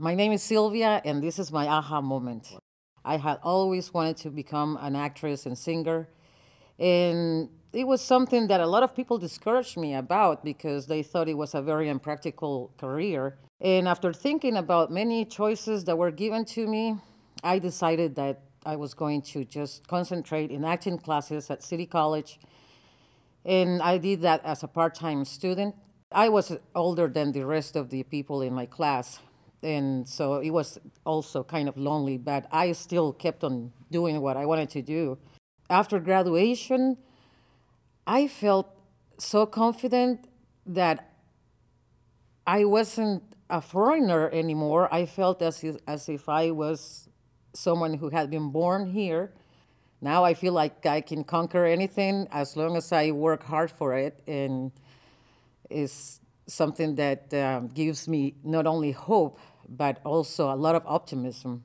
My name is Silvia, and this is my aha moment. I had always wanted to become an actress and singer, and it was something that a lot of people discouraged me about because they thought it was a very impractical career. And after thinking about many choices that were given to me, I decided that I was going to just concentrate in acting classes at City College. And I did that as a part time student. I was older than the rest of the people in my class. And so it was also kind of lonely, but I still kept on doing what I wanted to do. After graduation, I felt so confident that I wasn't a foreigner anymore. I felt as if, as if I was someone who had been born here. Now I feel like I can conquer anything as long as I work hard for it, and is something that um, gives me not only hope but also a lot of optimism.